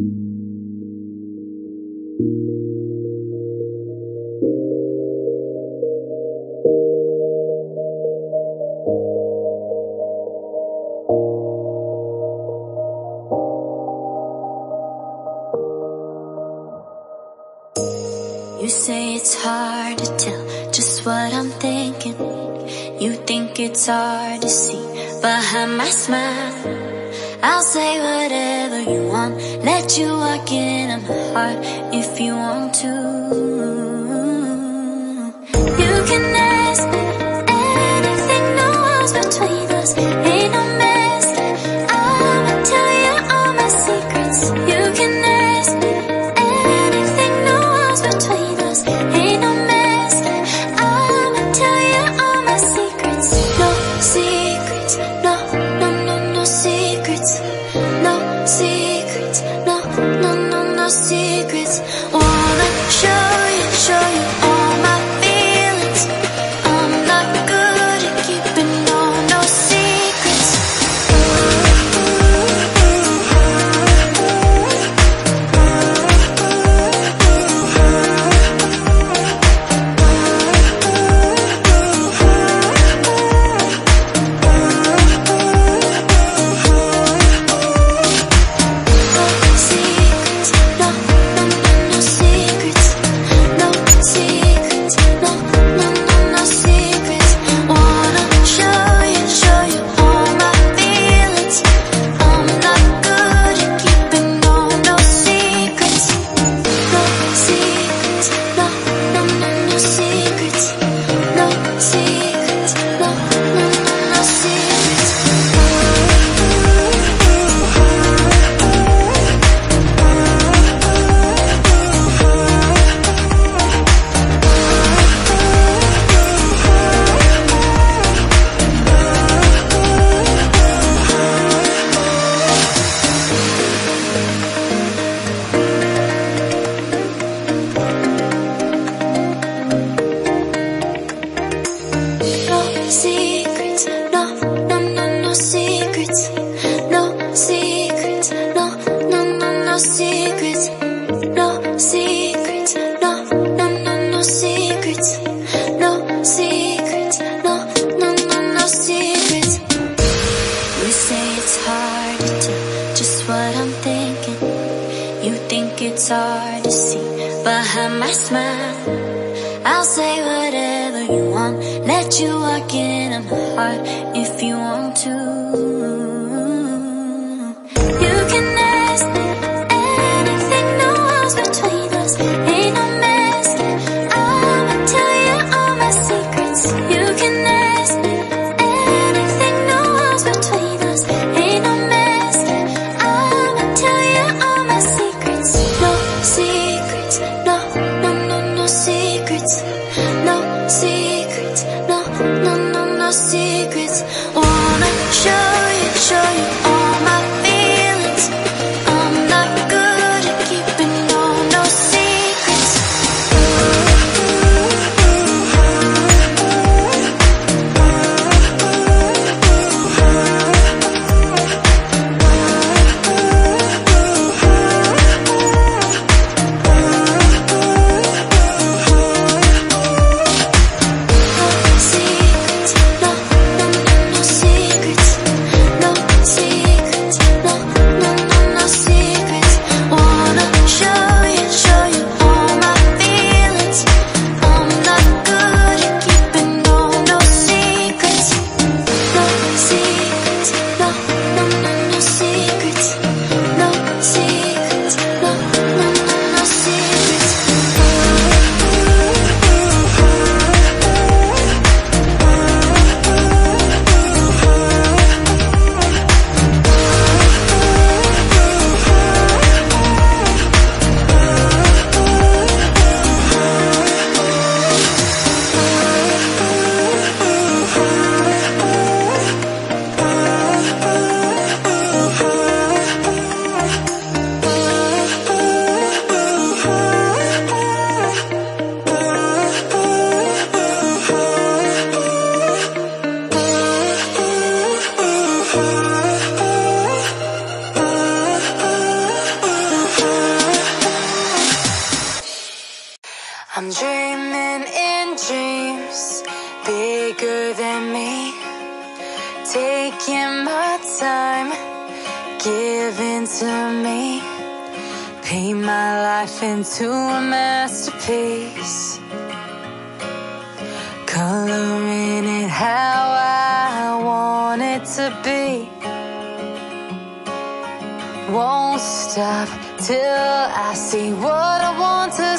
You say it's hard to tell just what I'm thinking. You think it's hard to see behind my smile. I'll say whatever you want. Let you walk in on my heart If you want to. You can ask me anything No one's between You say it's hard to tell just what I'm thinking. You think it's hard to see behind my smile. I'll say whatever you want, let you walk in on my heart if you want to. secrets. I'm dreaming in dreams bigger than me. Taking my time, giving to me. Paint my life into a masterpiece. Coloring it how I want it to be. Won't stop till I see what I want to.